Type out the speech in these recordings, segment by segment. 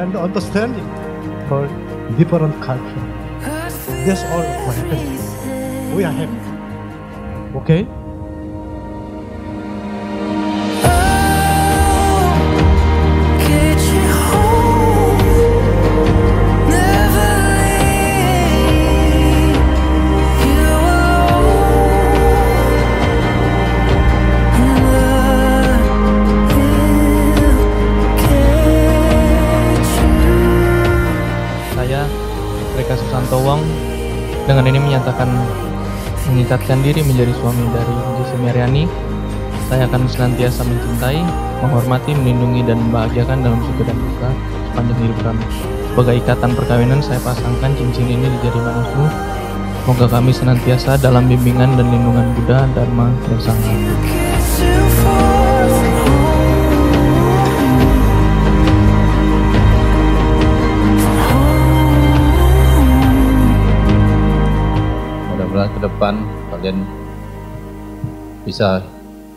and understanding for different culture. That's all what We are happy. Okay? Susanto Wong dengan ini menyatakan mengikatkan diri menjadi suami dari Jesse Meriani. Saya akan senantiasa mencintai, menghormati, melindungi, dan membahagiakan dalam suka dan duka sepanjang hidup kami. Sebagai ikatan perkawinan, saya pasangkan cincin ini di jari manusia. Semoga kami senantiasa dalam bimbingan dan lindungan Buddha, Dharma, dan Sangha. ke depan kalian bisa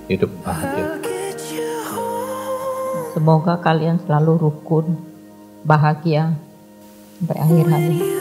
hidup bahagia. Semoga kalian selalu rukun, bahagia sampai akhir hayat.